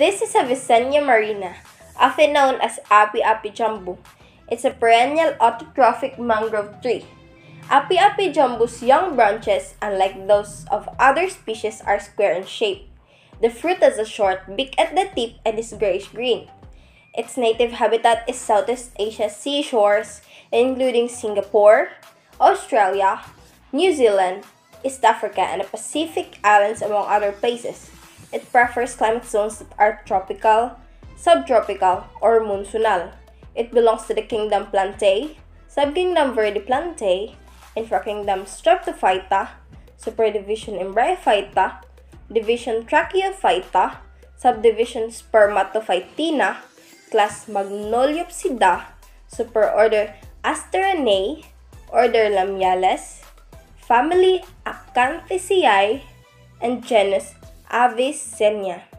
This is a Avicennia marina, often known as Api Api Jambu. It's a perennial autotrophic mangrove tree. Api Api Jambu's young branches, unlike those of other species, are square in shape. The fruit has a short beak at the tip and is grayish-green. Its native habitat is Southeast Asia's seashores, including Singapore, Australia, New Zealand, East Africa, and the Pacific Islands, among other places. It prefers climate zones that are tropical, subtropical, or monsoonal. It belongs to the kingdom Plantae, subkingdom Viridiplantae, infrakingdom Streptophyta, superdivision Embryophyta, division Tracheophyta, subdivision Spermatophytina, class Magnoliopsida, superorder Asteranae, order Lamiales, family Acanthaceae, and genus Avicennia.